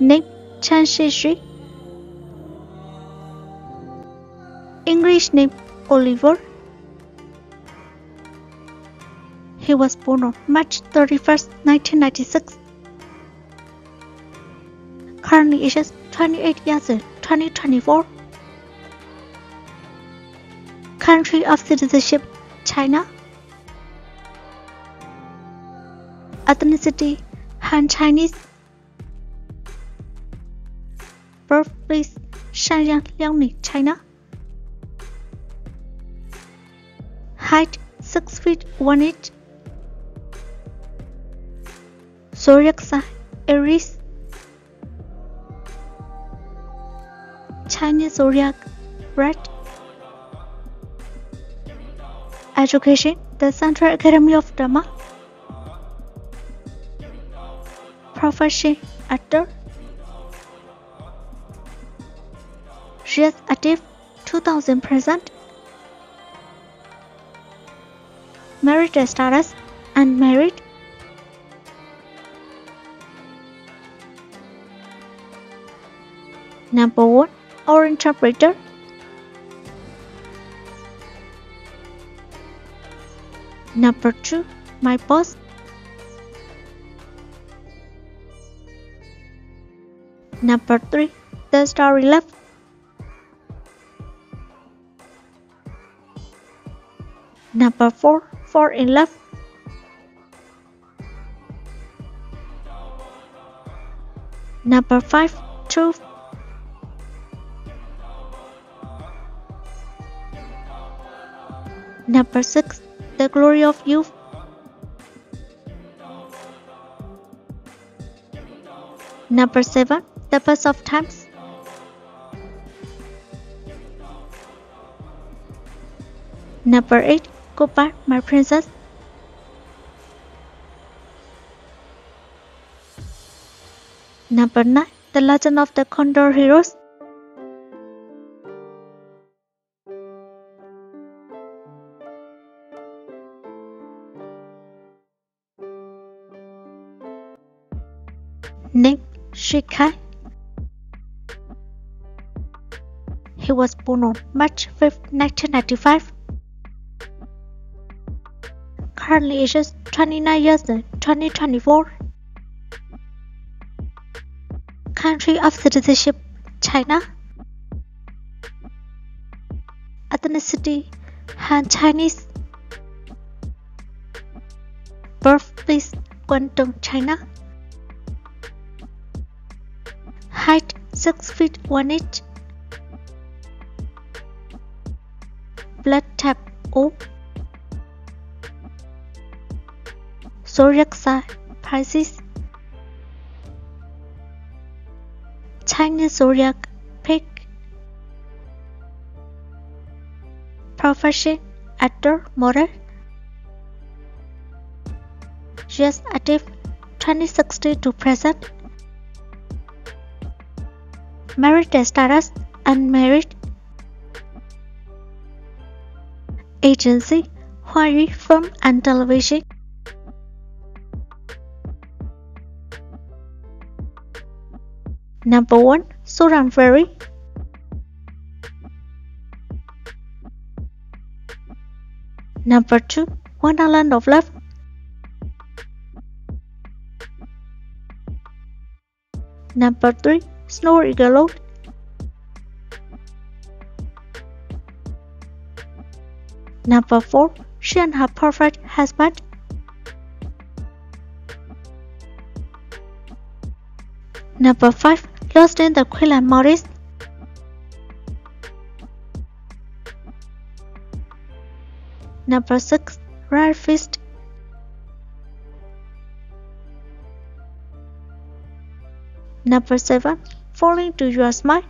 Name Chen Xingxu. English name Oliver. He was born on March 31st, 1996. Currently ages 28 years in 2024. Country of citizenship China. Ethnicity Han Chinese. Birthplace Shenyang, Liaoning, China. Height 6 feet 1 inch. Zodiac sign Aries. Chinese zodiac Red. Education The Central Academy of Drama. Profession Actor. She is active 2000 present. Married status unmarried. Number 1 Or interpreter Number 2 My boss Number 3 The story left Number 4 Fall in love. Number 5 Truth Number 6 The Glory of Youth Number 7 The Best of Times. Number 8 Goodbye, my princess. Number 9 The Legend of the Condor Heroes. Name Xu Kai. He was born on March 5, 1995. Currently ages 29 years uh, in 2024. Country of citizenship China. Ethnicity Han Chinese. Birthplace Guangdong, China. Height 6 feet 1 inch. Blood type O. Zodiac sign Pisces. Chinese zodiac Pig. Profession actor model. Yes, active 2016 to present. Married status unmarried. Agency Huanyu Film and Television. Number 1 Suran Ferry. Number 2 Wonderland of Love. Number 3 Snow Eagle Number 4 She and her perfect husband. Number 5 Lost in the Queen Morris. Number 6 Rare Fist Number 7 Falling to Your Smile.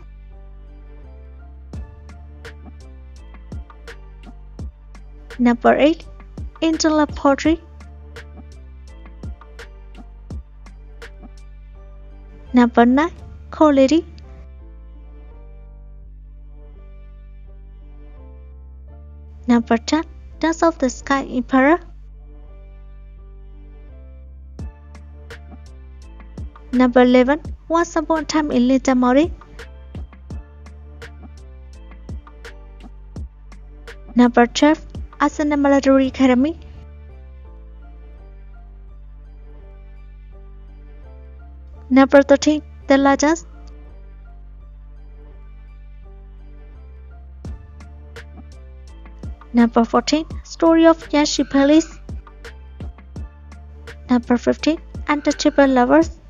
Number 8 Angela Poetry. Number 9 Collery. Number 10 Dance of the Sky Emperor. Number 11. Once Upon a Time in Little Mori. Number 12. Arsenal Military Academy. Number 13. The Legends. Number 14. Story of Yanxi Palace. Number 15. Untouchable Lovers.